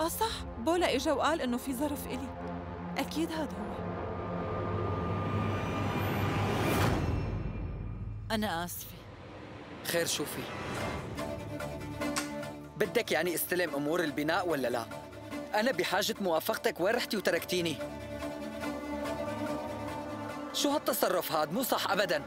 آه صح بولا إجا وقال إنه في ظرف إلي أكيد هاد هو أنا آسفة خير شو في؟ بدك يعني استلم أمور البناء ولا لا؟ أنا بحاجة موافقتك وين رحتي وتركتيني؟ شو هالتصرف هاد مو صح ابدا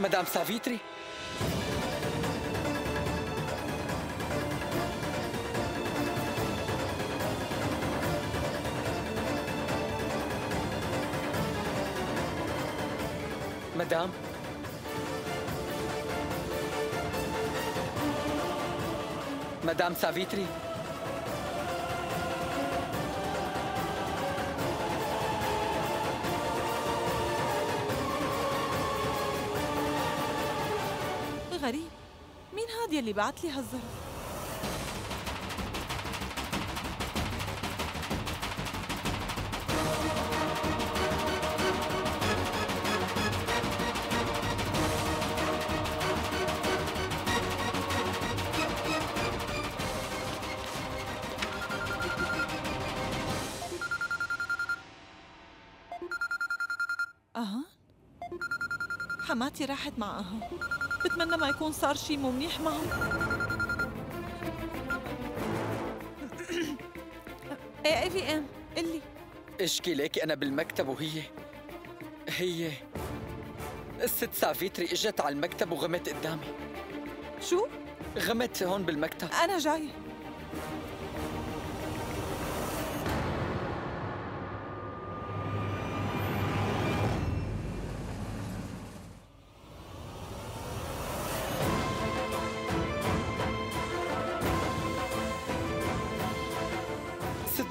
مدام سافيتري مدام مدام سافيتري غريب مين هاد يلي بعت لي هالظرف أها. حماتي راحت مع أها بتمنى ما يكون صار شي مو منيح معهم. إيه اي في ام قلي إشكي ليكي أنا بالمكتب وهي. هي. الست سافيتري إجت على المكتب وغمت قدامي. شو؟ غمت هون بالمكتب. أنا جاي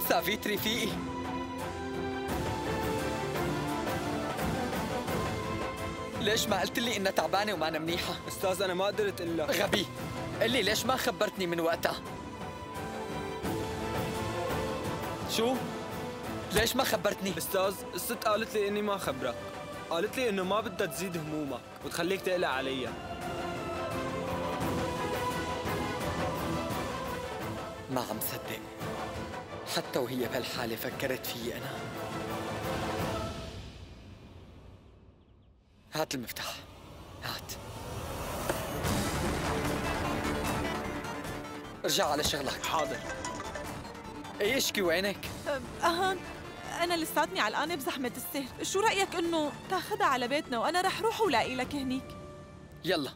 سافيتري فيقي ليش ما قلت لي إنها تعبانة وما أنا منيحة؟ أستاذ أنا ما قدرت إلا. غبي. قل لي ليش ما خبرتني من وقتها؟ شو؟ ليش ما خبرتني؟ أستاذ الست قالت لي إني ما خبرك قالت لي إنه ما بدها تزيد همومك وتخليك تقلق عليها ما عم صدق. حتى وهي بهالحالة فكرت فيي أنا. هات المفتاح. هات. ارجع على شغلك. حاضر. اشكي وينك؟ أهان أنا لساتني علقانة بزحمة السهر شو رأيك إنه تاخدها على بيتنا وأنا رح روح ولاقي لك هنيك؟ يلا.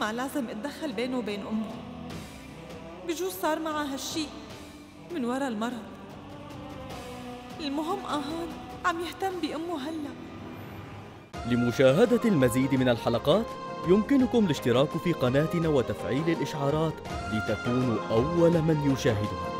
ما لازم أتدخل بينه وبين أمه. بجوز صار معها هالشي من ورا المرض. المهم أهان عم يهتم بأمه هلأ. لمشاهدة المزيد من الحلقات يمكنكم الاشتراك في قناتنا وتفعيل الإشعارات لتكونوا أول من يشاهدها.